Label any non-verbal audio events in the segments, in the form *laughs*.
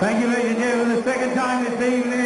Thank you, ladies and gentlemen, the second time this evening.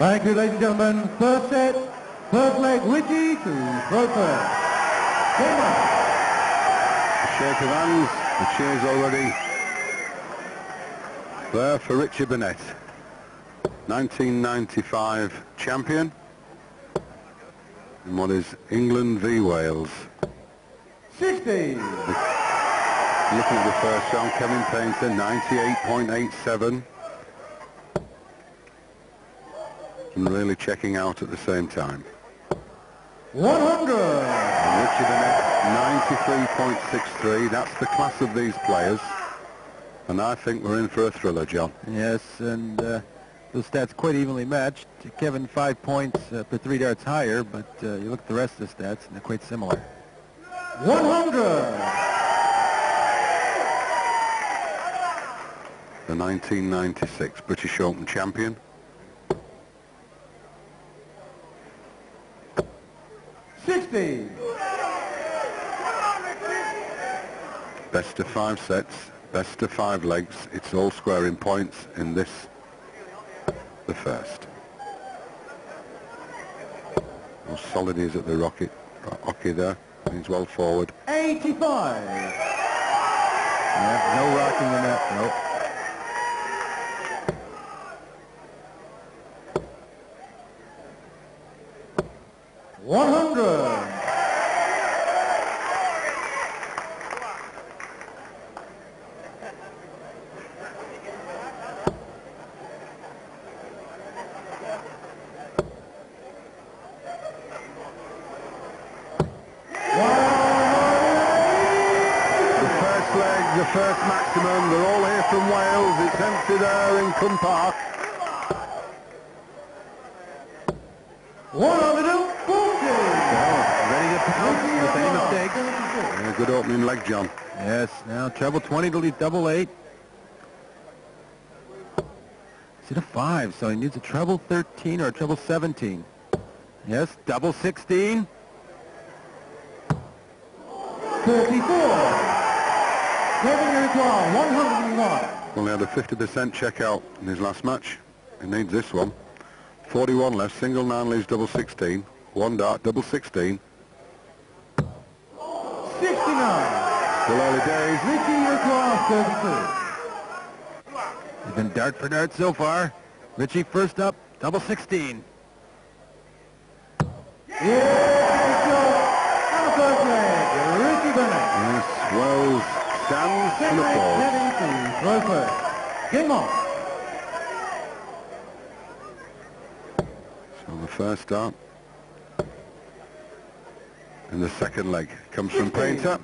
Thank you, ladies and gentlemen. First set, first leg, Richie to throw first. Game on. Shake of hands, the cheers already there for Richie Burnett. 1995 champion in what is England v Wales. 60. Looking at the first round, Kevin Painter, 98.87. And really checking out at the same time. 100. And Richie Burnett, 93.63. That's the class of these players. And I think we're in for a thriller, John. Yes, and uh, those stats quite evenly matched. Kevin five points uh, per three darts higher, but uh, you look at the rest of the stats and they're quite similar. 100. The 1996 British Open champion. Sixty. Of five sets, best of five legs. It's all square in points in this, the first. How solid is at the rocket. Oche there. He's well forward. 85. Yeah, no rocking in that. Nope. One hundred. The first leg, the first maximum. They're all here from Wales. It's empty there in Cwmparc. One hundred and forty. Oh, ready to pounce with any mistakes. Yeah, good opening leg, jump. Yes, now treble 20 to lead double eight. He's at a five, so he needs a treble 13 or a treble 17. Yes, double 16. Thirty-four. Kevin Uruguay, one hundred and one. Only had a 50% checkout in his last match. He needs this one. 41 left, single nine leaves double 16. One dart, double 16. 69. Still early days. Richie Uruguay, 32. He's been dart for dart so far. Richie first up, double 16. Yeah, shot. On the first leg, Richie Burnett. Yes, Wells stands Set and leg applauds. Kevin to throw first. Game on. So the first dart. And the second leg comes from Painter.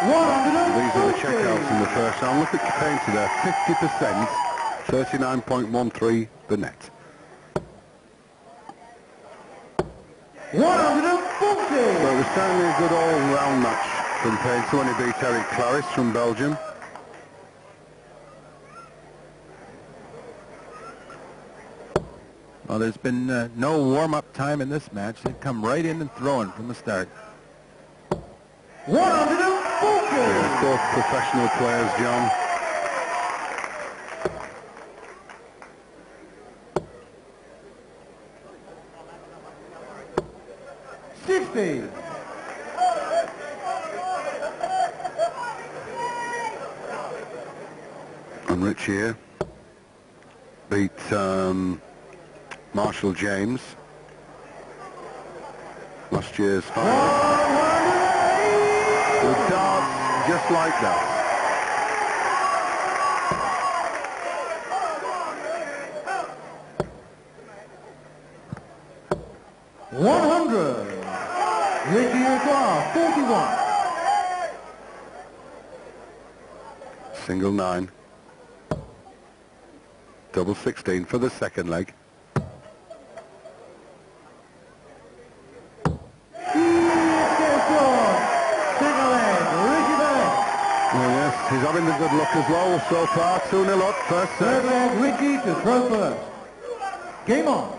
These are the checkouts in the first round. Look at Painter there, 50%, 39.13 the net. 140. Well, it was certainly a good all-round match from Painter when he beat Erik Clarys from Belgium. Well, there's been uh, no warm-up time in this match. They've come right in and throwing from the start. 140. Both professional players, John. Sixty. And Rich here beat um, Marshall James. Last year's final. With darts just like that. One hundred. Ricky Utois, forty-one. Single nine. Double 16 for the second leg. Single leg, Ricky Burnett. Oh yes, he's having the good luck as well so far. 2-0 up, first Third set. leg, Ricky to throw first. Game on.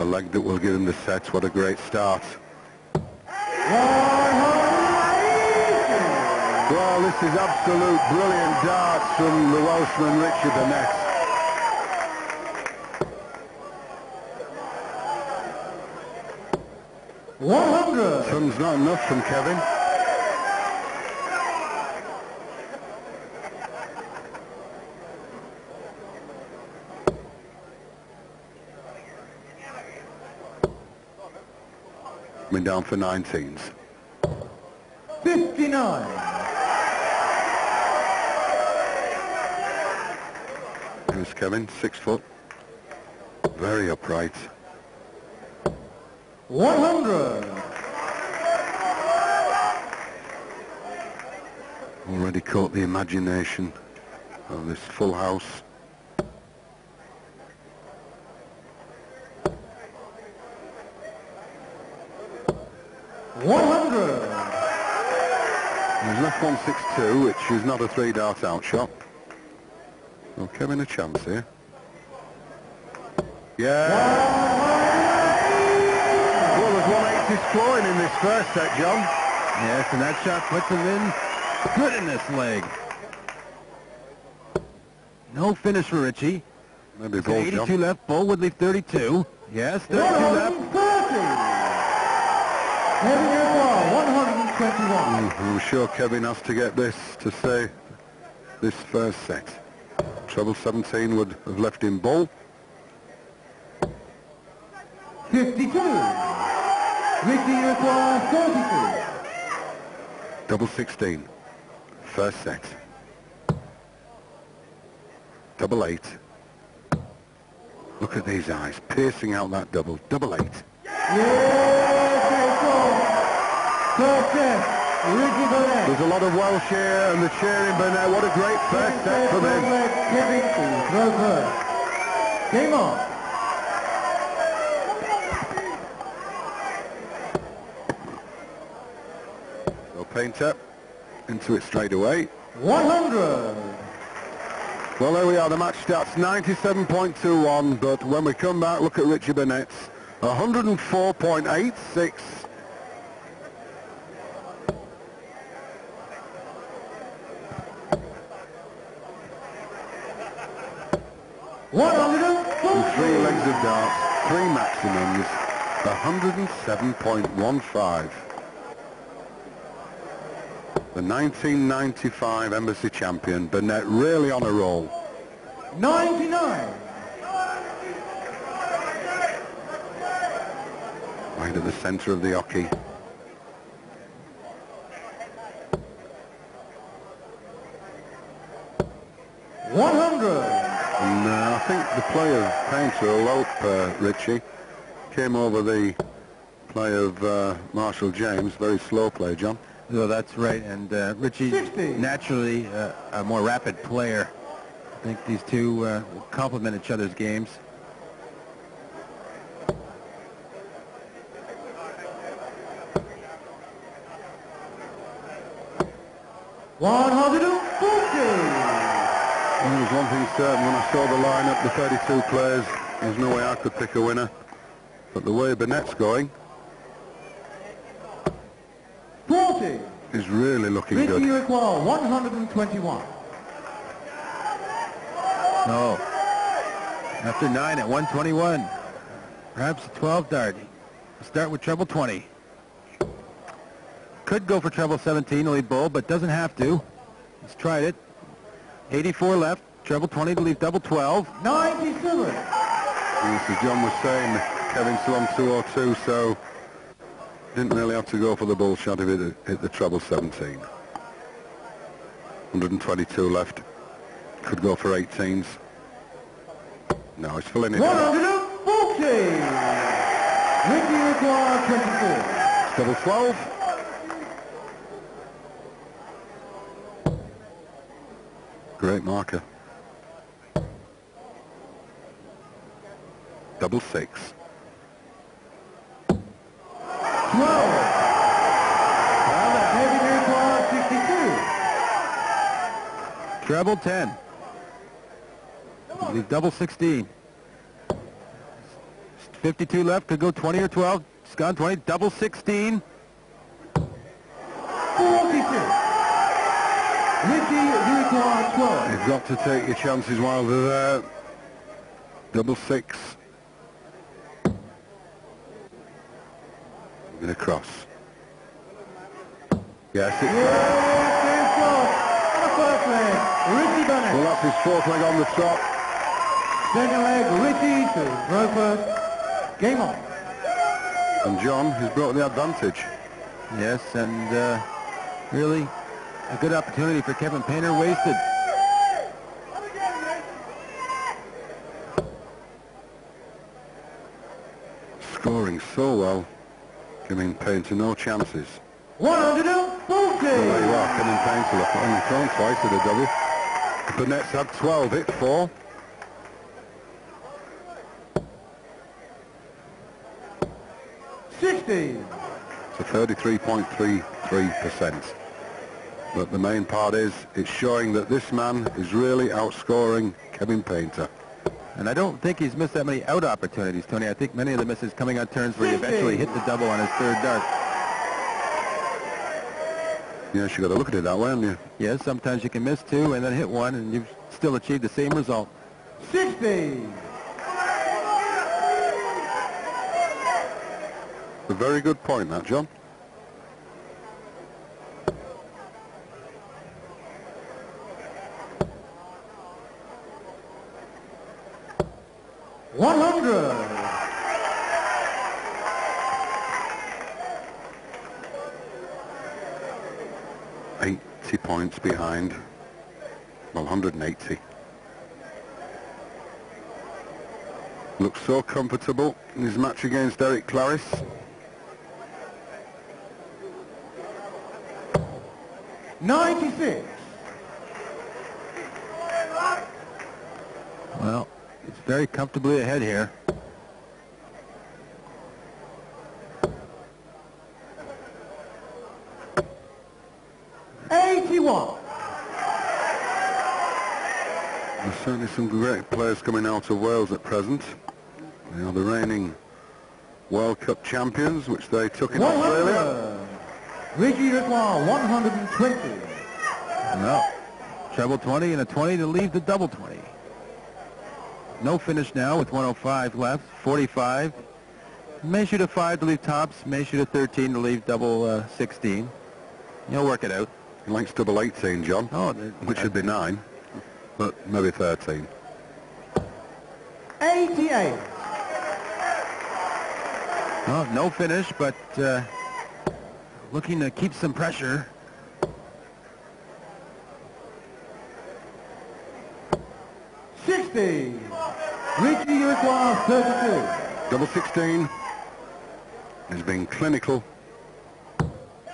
A leg that will give him the set. What a great start. 180. Well, this is absolute brilliant darts from the Welshman Richard Burnett. comes not enough from Kevin. Coming down for 19s. 59. Here's Kevin, six foot. Very upright. 100. Already caught the imagination of this full house. One hundred. He's left 162, which is not a three dart out shot. Well, Kevin a chance here. Yeah. Well, there's 180s flowing in this first set, John. Yes, and that shot puts him in good in this leg. No finish for Richie. Maybe He's got ball 82 jump. left. Bull would leave 32. Yes, 32 left. 130. Kevin Utois, 121. Mm-hmm. I'm sure Kevin has to get this to say this first set. Treble 17 would have left him ball. 52. Ricky Utois, 42. Double 16. First set. Double eight. Look at these eyes, piercing out that double. Double eight. Yes, they go. Third set, Ricky Burnett. There's a lot of Welsh here and the cheering Burnett. What a great first set from Third him. leg, Kevin to throw. Game on. So Painter into it straight away. 100. Well, there we are. The match stats 97.21, but when we come back, look at Richie Burnett's 104.86. One hundred and And three legs of darts, three maximums, 107.15. The 1995 Embassy champion, Burnett, really on a roll. Ninety-nine. Right at the centre of the oche. One hundred. And uh, I think the play of Painter help uh, Richie. Came over the play of uh, Marshall James, very slow play, John. So that's right. And uh, Richie, 60. naturally uh, a more rapid player. I think these two uh, will complement each other's games. One hundred and forty. Well, there was one thing certain when I saw the lineup, the 32 players, there's no way I could pick a winner. But the way Burnett's going Forty. Is really looking Ricky good. Iroquois, one hundred and twenty-one. No. After nine at 121. Perhaps a 12 dart. Start with treble 20. Could go for treble 17 to lead bull, but doesn't have to. He's tried it. 84 left. Treble 20 to leave double 12. Ninety-seven. And as John was saying, Kevin still on 202, so didn't really have to go for the bull shot if it hit the treble 17. 122 left. Could go for 18s. No, it's filling it in. hundred and forty. Ricky Iroquois, twenty-four. Double 12. Great marker. Double six. Twelve. Well, that's David Iroquois, sixty-two. Treble 10. Leave double 16. 52 left. Could go 20 or 12. It's gone 20. Double 16. Forty-two. Ricky Iroquois, twelve. You've got to take your chances while they're there. Double six. Going to cross. Yes, it's there. Yes, there's four. On the first leg, Richie Well, that's his fourth leg on the top. Second leg, Richie to Roper. Game on. And John has brought the advantage. Yes, and uh, really a good opportunity for Kevin Painter wasted. Scoring so well. Giving Painter no chances. 140. Well, there you are, Kevin Painter. Look, only thrown twice at a double. Burnett's had 12, hit four. Sixty. to 33.33%. But the main part is it's showing that this man is really outscoring Kevin Painter. And I don't think he's missed that many out opportunities, Tony. I think many of the misses coming on turns where he eventually hit the double on his third dart. Yes, you got to look at it that way, haven't you? Yes, sometimes you can miss two and then hit one, and you've still achieved the same result. Sixty. A very good point, that, John. One hundred. Eighty points behind. Well, 180. Looks so comfortable in his match against Erik Clarys. Ninety-six. Well, it's very comfortably ahead here. Eighty-one. The Certainly some great players coming out of Wales at present. They are the reigning World Cup champions, which they took in Australia. 100. Richie Dutoit, 120. Well, treble 20 and a 20 to leave the double 20. No finish now with 105 left. 45. May shoot a 5 to leave tops. May shoot a 13 to leave double uh, 16. You'll work it out. He likes double 18, John, Oh, which would be 9, but maybe 13. 88. Well, no finish, but uh, looking to keep some pressure. Sixty. Richie Dutoit, 32. Double 16 has been clinical.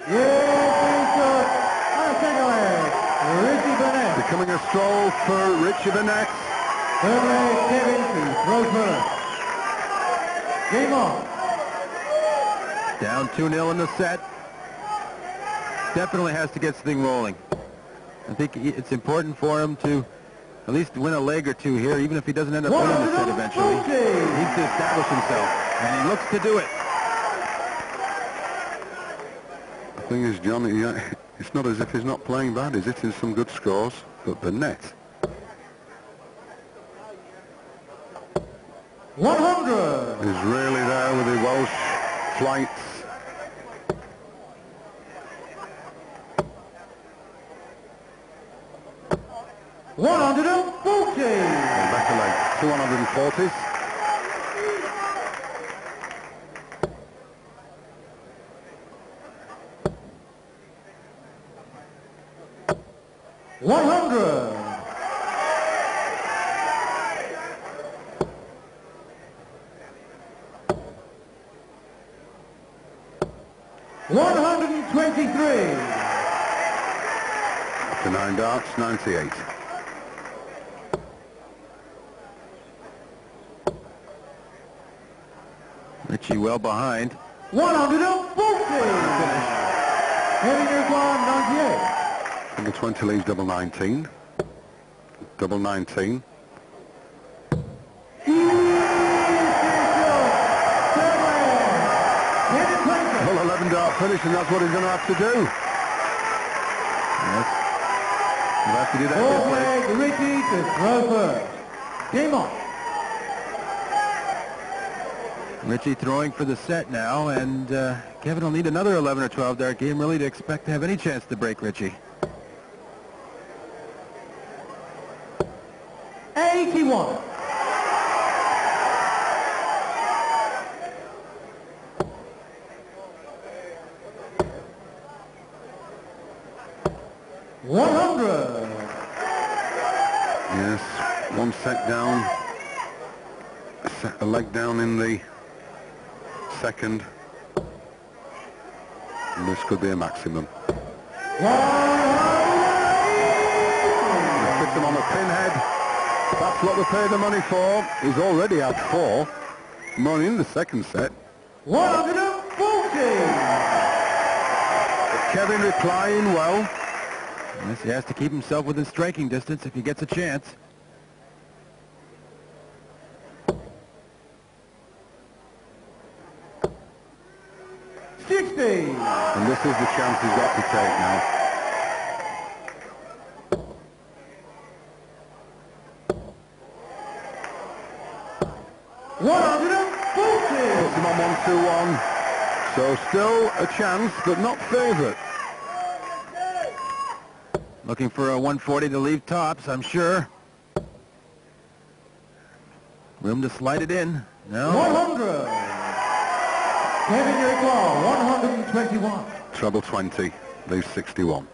Yes, he's good. On a second Richie Burnett. Becoming a stroll for Richie Burnett. Third Kevin to throw first. Game on. Down 2-0 in the set. Definitely has to get this thing rolling. I think it's important for him to at least win a leg or two here, even if he doesn't end up winning the set eventually. He needs to establish himself, and he looks to do it. The thing is, John, it's not as if he's not playing bad. He's hitting some good scores, but Burnett 100. is really there with the Welsh flights. One hundred and forty. Leg, 240s. One hundred. One hundred and twenty-three. After nine darts, 98. Richie well behind. One hundred and forty. Heading your one ninety-eight. Double 20 leaves double 19. Double 19. Well, 11 dart finish, and that's what he's going to have to do. Yes. He'll have to do that leg. leg, Richie to throw first. Game on. Richie throwing for the set now, and uh, Kevin will need another 11 or 12 dart game really to expect to have any chance to break Richie. 81. One hundred. Yes, one set down. Set, a leg down in the second. And this could be a maximum. Hit him on the pinhead. That's what we paid the money for. He's already had four. Money in the second set. One hundred and forty. Kevin replying well. Yes, he has to keep himself within striking distance if he gets a chance. 2-1. So still a chance, but not favourite. Looking for a 140 to leave tops, I'm sure. Room to slide it in. No. 100! Kevin Yurikwa, 121. Treble 20, leaves 61.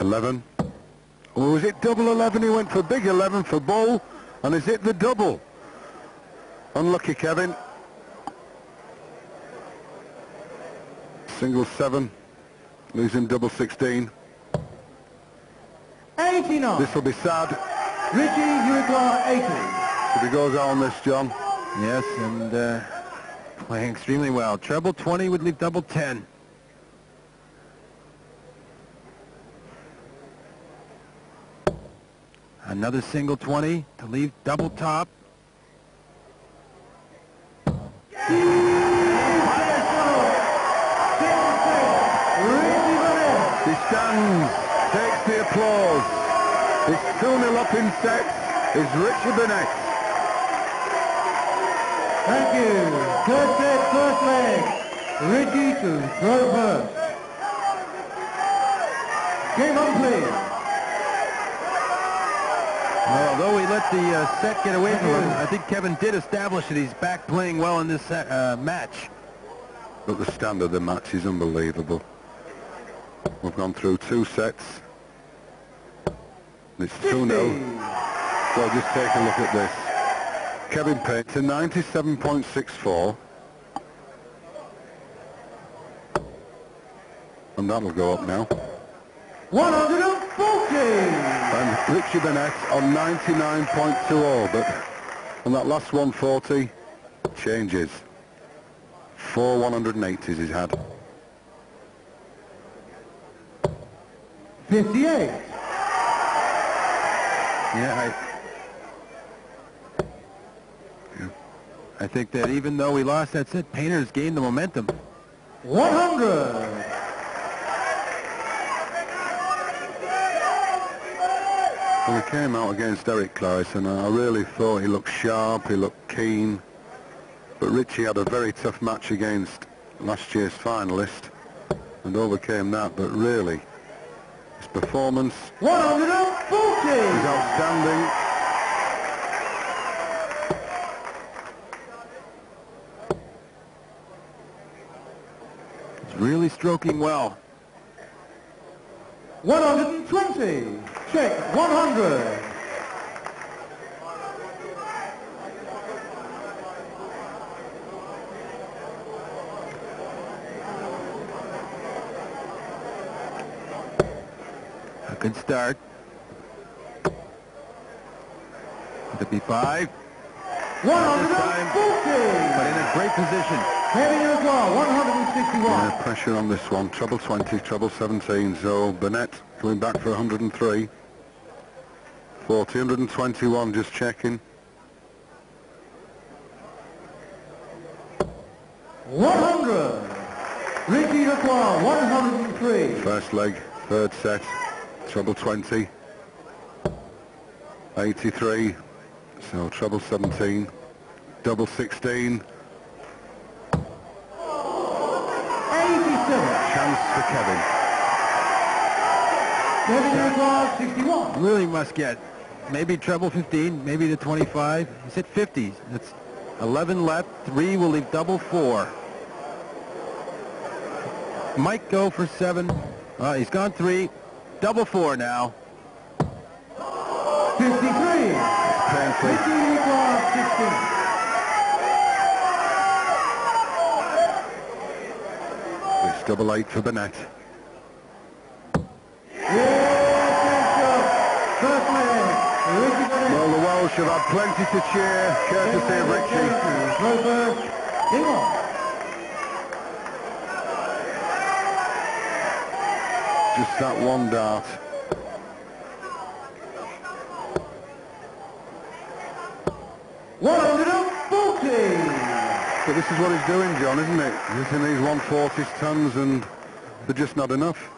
11. Or was it double 11? He went for big 11 for ball, and is it the double? Unlucky, Kevin. Single 7, losing double 16. Eighty-nine. This will be sad Richie Uriquois, eighty. if he goes out on this, John. Yes, and uh, playing extremely well. Treble 20 would leave double 10. Another single 20 to leave double top. He stands, takes the applause. His 2-0 up in sets is Richie Burnett. Thank you. Third set, first leg. Richie to throw first. Game on, please. Well, although he let the uh, set get away from him, I think Kevin did establish that he's back playing well in this set, uh, match. But the standard of the match is unbelievable. We've gone through two sets. It's 2-0. Well, just take a look at this. Kevin Painter, 97.64. And that'll go up now. 140. And Richie Burnett on 99.20, but on that last 140, changes. Four 180s he's had. 58. Yeah, I, I think that even though we lost that set, Painter's gained the momentum. 100. Well, he came out against Erik Clarys, and I really thought he looked sharp, he looked keen. But Richie had a very tough match against last year's finalist and overcame that. But really, his performance 140. is outstanding. He's really stroking well. 120. Check. 100. A good start. 55, 140. but in a great position. Kevin Uruguay, 161. Yeah, pressure on this one. Treble 20, treble 17. So Burnett coming back for 103. 40, 121, just checking. 100. Ricky Uruguay, 103. First leg, third set, treble 20. 83, so treble 17. Double 16, 87. chance for Kevin. Kevin Uruguay, 61. Really must get maybe treble 15, maybe the 25. He's hit 50s. That's 11 left. Three will leave double four. Might go for seven. Uh, he's gone three. Double four now. 53. 16. It's double eight for Burnett. Well, the Welsh have had plenty to cheer, courtesy of Richie. Just that one dart. 140! But this is what he's doing, John, isn't it? He's in these 140 tons and they're just not enough.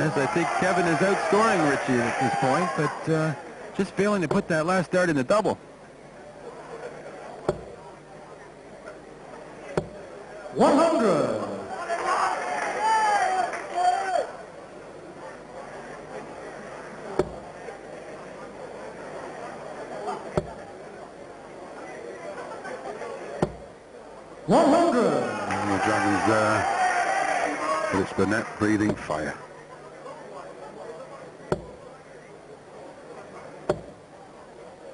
As I think Kevin is outscoring Richie at this point, but uh, just failing to put that last dart in the double. 100. There. net breathing fire.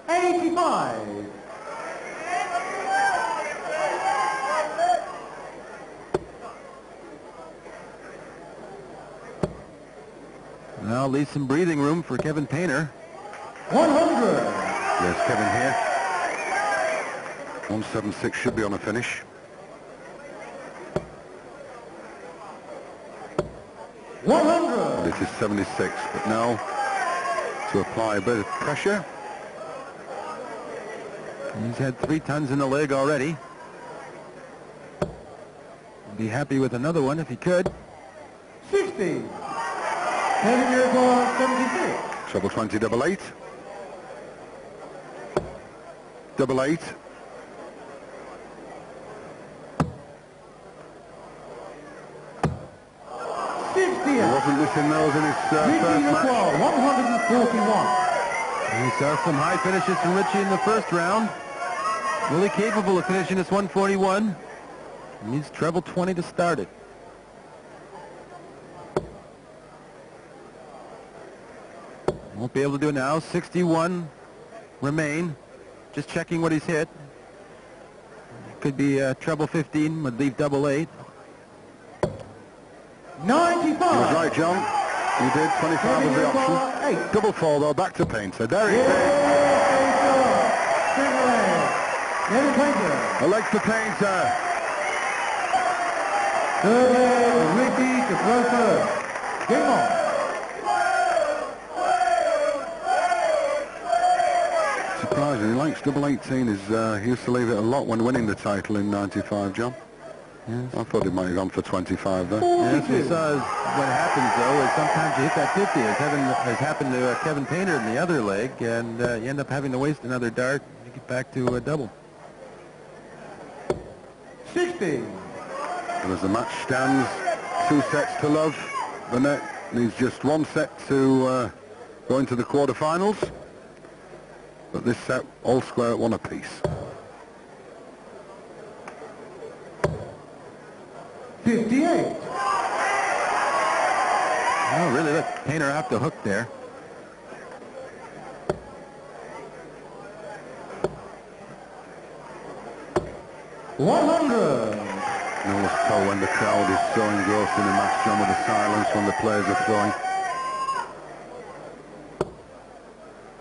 Eighty-five. Now leave some breathing room for Kevin Painter. One hundred. There's Kevin here. 176 should be on a finish. 100. This is 76, but now to apply a bit of pressure. He's had three tons in the leg already. Be happy with another one if he could. 60. Kevin Uruguay 76. Treble 20, double eight. Double eight. He 60. wasn't missing in his uh, first match. Uruguay 141. We saw some high finishes from Richie in the first round. Really capable of finishing this 141. Needs treble 20 to start it. Won't be able to do it now. 61 remain. Just checking what he's hit. Could be uh, treble 15, would leave double eight. 95. He was right, John. He did. 25 was the option. Eight. Double four, though. Back to Painter. There he is. Kevin Painter. Third Ricky first. Game on. Surprising. He likes double 18. Is, uh, he used to leave it a lot when winning the title in 95, John. Yes. I thought he might have gone for 25 there. Yes, we saw is what happens though is sometimes you hit that 50 as, Kevin, as happened to uh, Kevin Painter in the other leg and uh, you end up having to waste another dart to get back to a double. 60. And as the match stands, two sets to love. Burnett needs just one set to uh, go into the quarterfinals. But this set, all square at one apiece. 58. Oh, really let Painter off the hook there. One hundred. You almost tell when the crowd is so engrossed in the match, John, with the silence when the players are throwing.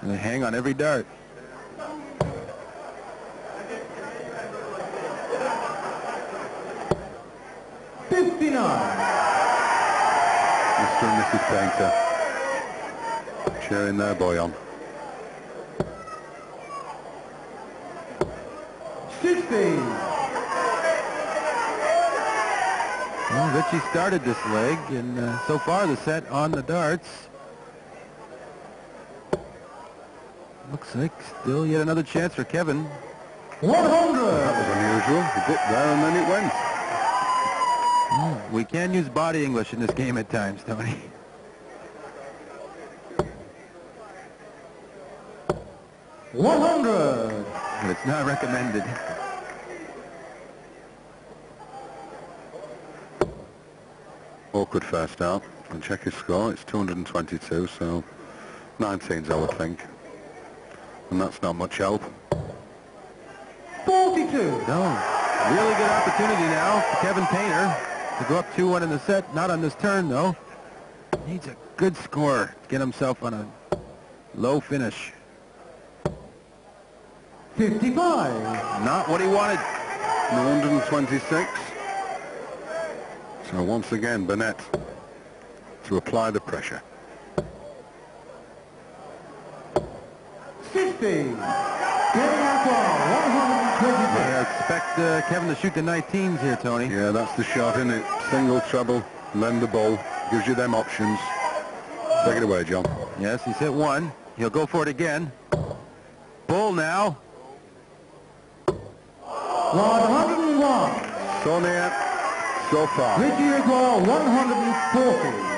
And they hang on every dart. Fifty-nine. Mr. and Painter cheering their boy on. Sixty. Well, Richie started this leg and uh, so far the set on the darts. Looks like still yet another chance for Kevin. One That was unusual. He dipped there and then it went. We can use body English in this game at times, Tony. *laughs* One hundred. But it's not recommended. Awkward first out. And check his score. It's 222, so 19s, I would think. And that's not much help. Forty-two. No. Really good opportunity now for Kevin Painter to go up 2-1 in the set. Not on this turn, though. Needs a good score to get himself on a low finish. Fifty-five. Not what he wanted. 126. So once again, Burnett to apply the pressure. Sixty. Kevin Antoine. One hundred and twenty-six. I expect uh, Kevin to shoot the 19s here, Tony. Yeah, that's the shot, isn't it? Single, treble, and then the ball. Gives you them options. Take it away, John. Yes, he's hit one. He'll go for it again. Bull now. 101. So near, so far. Richie Uruguay 140.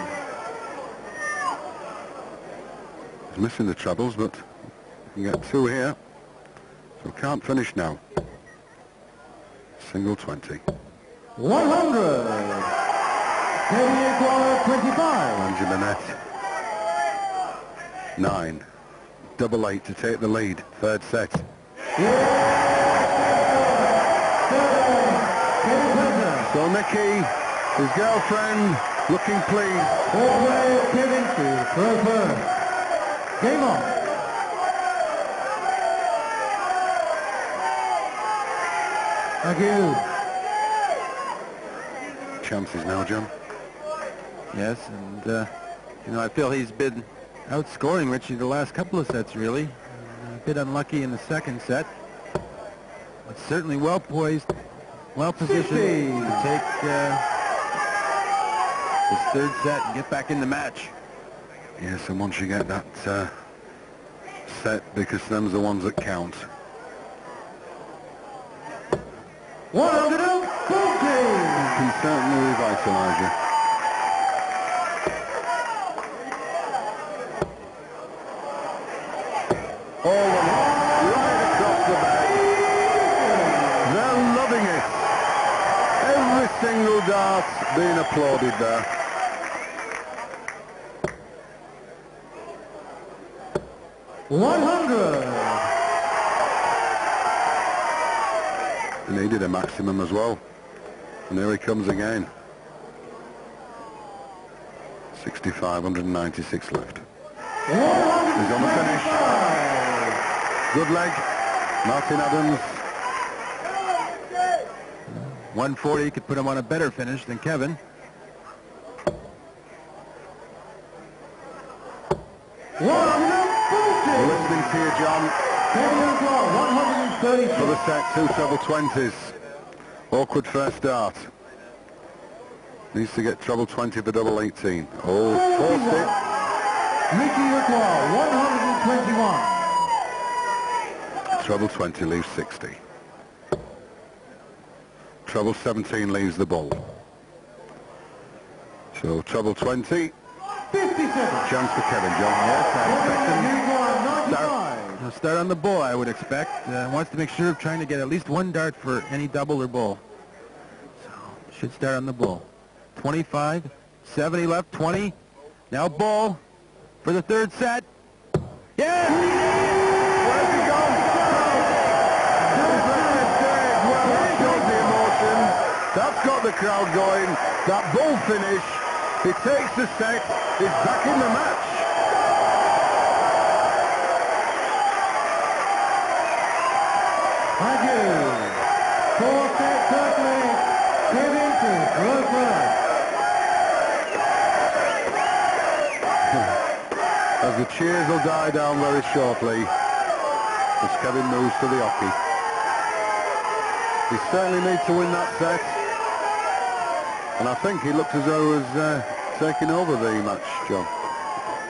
He's missing the trebles, but you can get two here. So can't finish now. Single 20. 100. Kevin Uruguay 25. Angie Burnett. Nine. Double eight to take the lead. Third set. Kevin Painter. Nicky, his girlfriend, looking pleased. Fourth way, Kevin to throw first. Game on. Thank you. Chances now, John. Yes, and uh, you know I feel he's been outscoring Richie the last couple of sets really. A bit unlucky in the second set, but certainly well poised, well positioned to take uh, this third set and get back in the match. Yes, and once you get that uh, set, because them's the ones that count. 140! Can certainly revitalise you. All of them, right across the back. They're loving it. Every single dart being applauded there. One hundred. Needed a maximum as well. And here he comes again. 65, 196 left. He's on the finish. Good leg. Martin Adams. 140 could put him on a better finish than Kevin. Listening to you, John. One hundred and thirty. For the set, two treble 20s. Awkward first start. Needs to get treble 20 for double 18. Oh, forced it. Ricky Lacroix, one hundred and twenty-one. Treble 20 leaves 60. Treble 17 leaves the ball. So treble 20, Fifty-seven. chance for Kevin John. Yes, I expect him. Start on the bull, I would expect. Uh, wants to make sure of trying to get at least one dart for any double or bull. So, should start on the bull. 25, 70 left, 20. Now bull for the third set. Yeah! Where's he gone? Well, that shows the emotion. That's got the crowd going. That bull finish. He takes the set. He's back in the match. Set Roper. *laughs* As the cheers will die down very shortly as Kevin moves to the oche. He certainly needs to win that set. And I think he looks as though he's uh, taking over the match, John.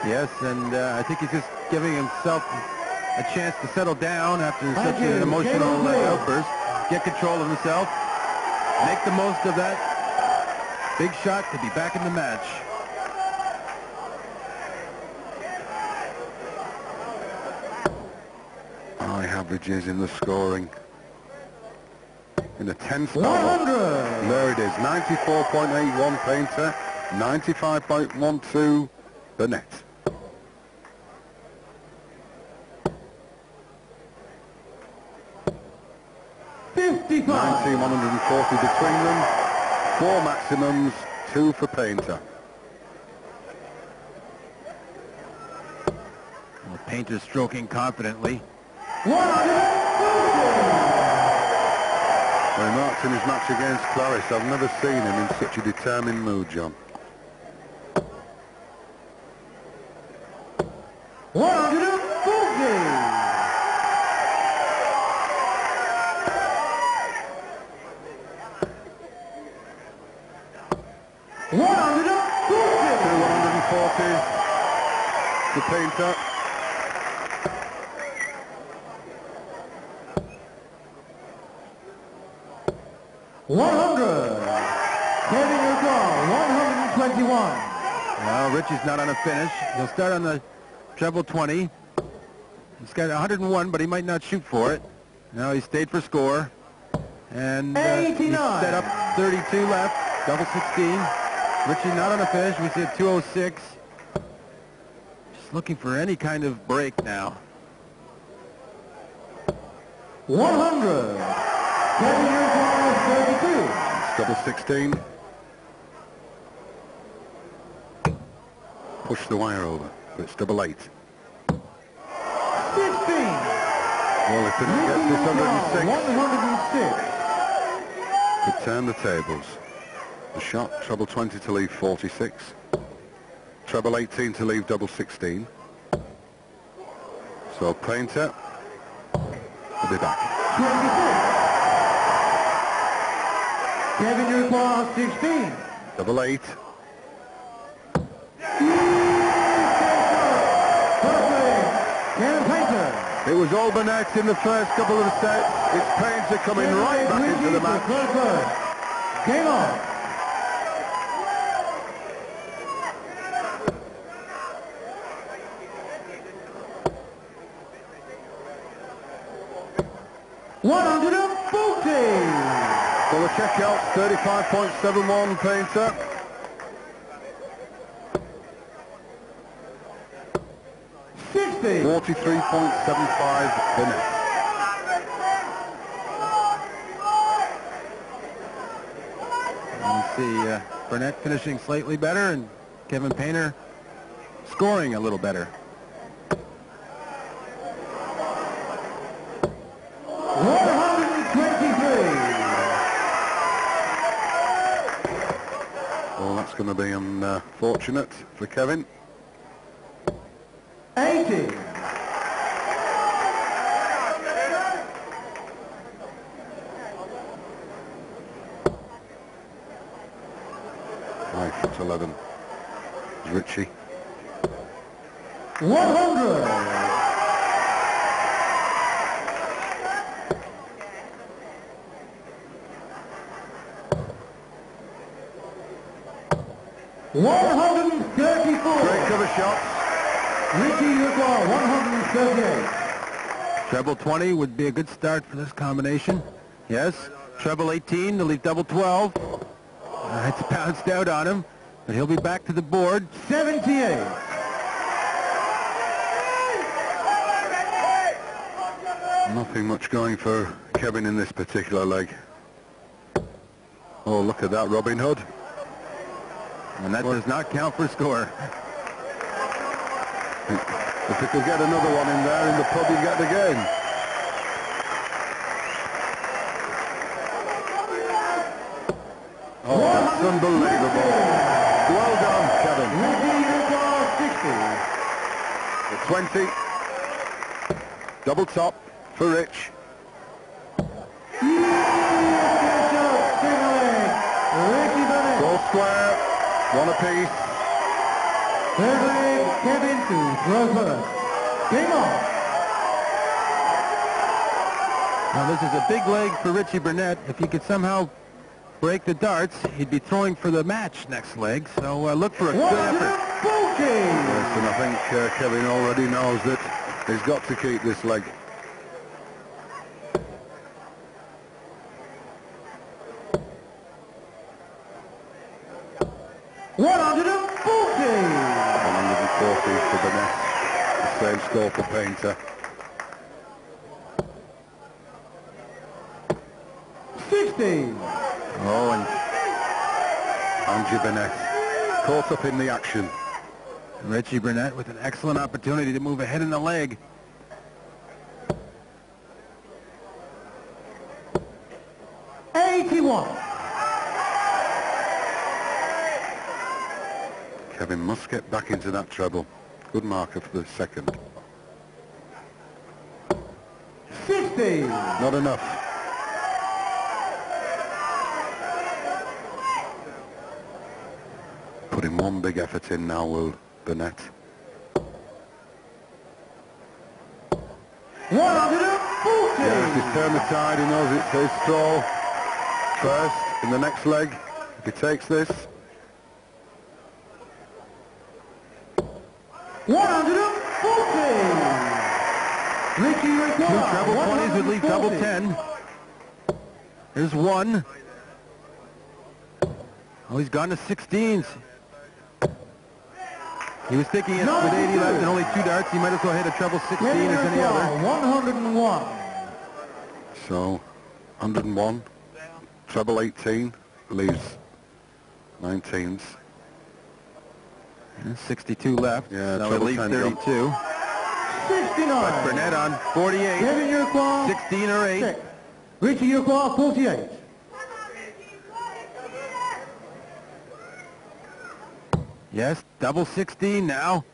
Yes, and uh, I think he's just giving himself a chance to settle down after such an emotional uh, outburst, get control of himself, make the most of that big shot to be back in the match. High averages in the scoring. In the 10th battle. 100. There it is, 94.81 Painter, 95.12 Burnett. Fifty-five. 19, 140 between them. Four maximums, two for Painter. Well, Painter stroking confidently. One hundred. Well, he marked in his match against Clarys. I've never seen him in such a determined mood, John. One hundred and forty. One hundred and forty. 140 to Painter. One hundred. Kevin O'Donnell, one hundred and twenty-one. Well, Richie's not on a finish. He'll start on the treble 20. He's got 101, but he might not shoot for it. Now he stayed for score. And uh, he's 89. set up 32 left, double 16. Richie not on a finish. We said 206. Just looking for any kind of break now. One hundred. Kevin O'Donnell, thirty-two. It's double 16. Push the wire over. It's double 8. Sixteen. Well, if he Ricky gets this O'Donnell, 106, one hundred and six. could turn the tables. The shot, treble 20 to leave 46. treble 18 to leave double 16. So Painter will be back. 26. Kevin, you 16. Double 8. Kevin Painter. It was all Burnett in the first couple of sets. It's Painter coming right back into the match. Game on. One hundred and forty. For the checkout, 35.71 Painter. Sixty. 43.75 Burnett. You see uh, Burnett finishing slightly better and Kevin Painter scoring a little better. One hundred and twenty-three. Well, that's going to be unfortunate for Kevin. Eighty. Five 11. Richie. One hundred. One hundred and thirty-four. Great cover shot. Richie Uruguay, one hundred and thirty-eight. Treble 20 would be a good start for this combination. Yes. Treble 18 to leave double 12. Uh, it's bounced out on him, but he'll be back to the board. Seventy-eight. Nothing much going for Kevin in this particular leg. Oh, look at that, Robin Hood. And that does not count for score. If he could get another one in there in the pub, he'd get the game. Oh, that's unbelievable. Well done, Kevin. Richie Uruguay, sixty. The 20. Double top for Rich. Ricky Goal square. One apiece. Third leg, Kevin to throw first. Game on. Now this is a big leg for Richie Burnett. If he could somehow break the darts, he'd be throwing for the match next leg. So uh, look for a good effort. 140. Yes, and I think uh, Kevin already knows that he's got to keep this leg. One hundred and forty. 140 for the net. The same score for Painter. Sixty. Oh, and Angie Burnett caught up in the action. Richie Burnett with an excellent opportunity to move ahead in the leg. Eighty-one. Kevin must get back into that treble. Good marker for the second. Sixty. Not enough. Putting one big effort in now, will Burnett. One hundred and forty. Yeah, he's turned the tide. He knows it's his straw. First, in the next leg, if he takes this, One hundred and forty. Ricky Two treble 20s would leave double 140. 10. Here's one. Oh, he's gone to 16s. He was thinking it with 80 left and only two darts. He might as well hit a treble 16 Ricky as any other. One hundred and one. so 101, treble 18, leaves 19s. 62 left. Yeah, so it treble leaves 32. Sixty-nine. Burnett on 48. Kevin Uruguay. 16 or 8. Six. Richie Uruguay, forty-eight. Yes, double 16 now.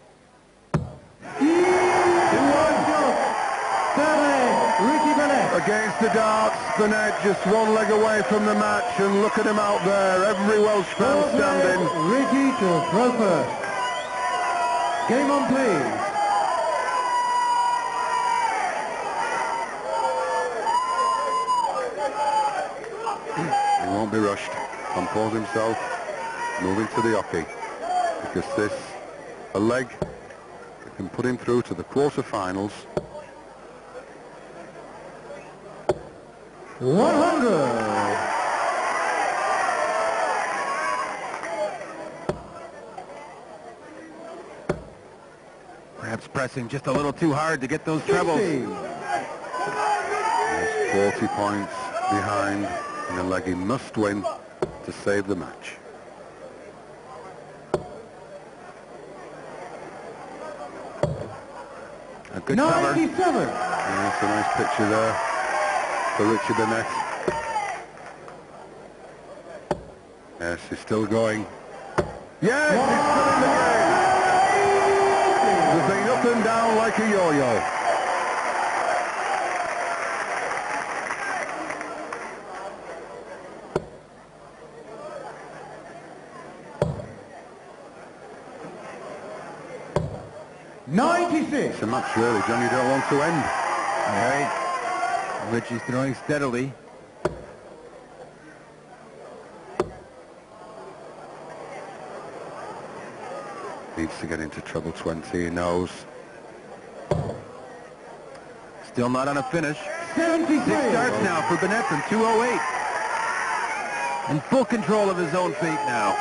Against the darts, Burnett just one leg away from the match, and look at him out there. Every Welsh fan standing. Ricky to throw first. Game on, please. He won't be rushed. Compose himself. Moving to the oche. Because this, a leg that can put him through to the quarterfinals. 100. Perhaps pressing just a little too hard to get those trebles. 50. 40 points behind and a leg he must win to save the match. Good cover. 97. Yeah, it's a nice picture there for Richard Burnett. Yes, he's still going. Yes, he's still in the game. He's been up and down like a yo-yo. Ninety-six. It's a match really, John, you don't want to end. All right. Richie's throwing steadily. Needs to get into treble 20, he knows. Still not on a finish. 73. Six starts now for Burnett from 208. In oh full control of his own fate now.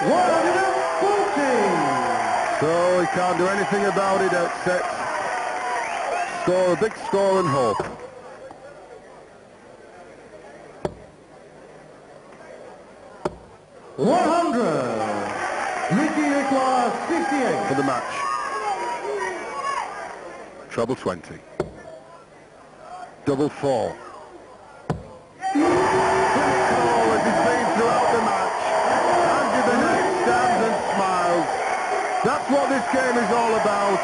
One hundred and forty. So he can't do anything about it except score a big score and hope. One hundred. Richie requires sixty-eight. for the match. Treble 20. Double four. What this game is all about.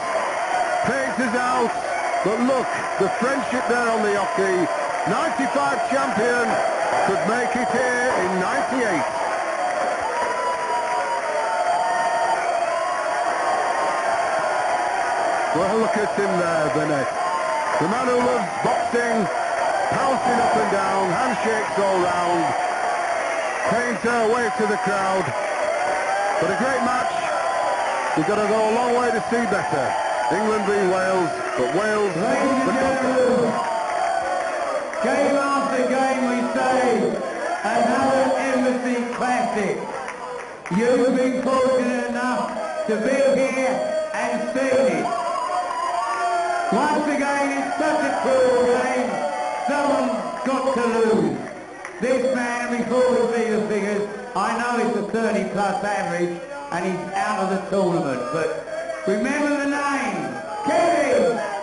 Pace is out. But look, the friendship there on the oche. 95 champion could make it here in 98. Well, look at him there, Burnett. The man who loves boxing, pouncing up and down, handshakes all round. Painter, wave to the crowd. But a great match. You've got to go a long way to see better. England v Wales, but Wales Ladies and the gentlemen, game after game we say, another embassy classic. You've been fortunate enough to be here and see it. Once again, it's such a cruel game. Someone's got to lose. This man, before we see the figures, I know it's a 30 plus average and he's out of the tournament, but remember the name, Kevin